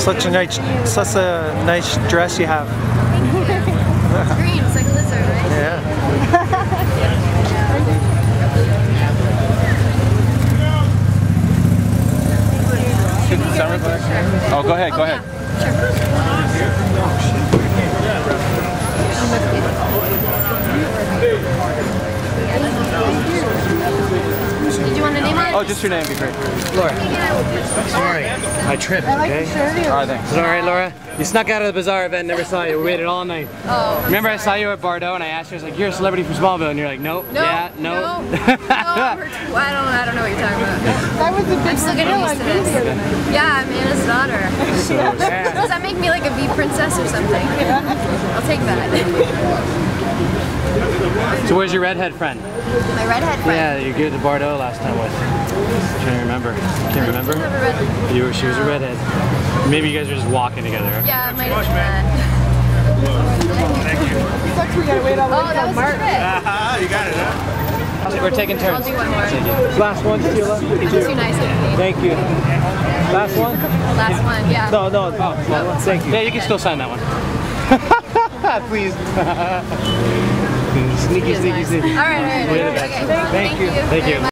Such a nice, such a nice dress you have. Green, it's like a lizard, right? Yeah. Oh, go ahead, go ahead. Did you want the name it? Oh, just your name would be great. Laura, sorry, I tripped, okay? All right, thanks. Is it alright, Laura? You snuck out of the Bazaar event, never saw you. We waited all night. Oh. Remember I saw you at Bordeaux and I asked you, I was like, you're a celebrity from Smallville, and you're like, nope, No, yeah, no. no, no, I don't, I don't know what you're talking about. That was a big I'm still getting used to this. Yeah, I'm Anna's daughter. Does that make me like a bee princess or something? I'll take that. So where's your redhead friend? My redhead friend. Yeah, you get to Bordeaux last time with. trying to remember. Can't remember? Never read- You were, she was a redhead. Maybe you guys were just walking together. Yeah, it might have been oh, that. Sucks we gotta wait all the Oh, way that till was March. great. We're taking I'll turns. do one more. Last one, Sheila. Too nice of me. Thank you. Last one? Last one, yeah. No, no. Oh, thank you. Yeah, you can still sign that one. Please. sneaky, sneaky, sneaky. All right, all right, all right. Okay. Thank you. Thank you.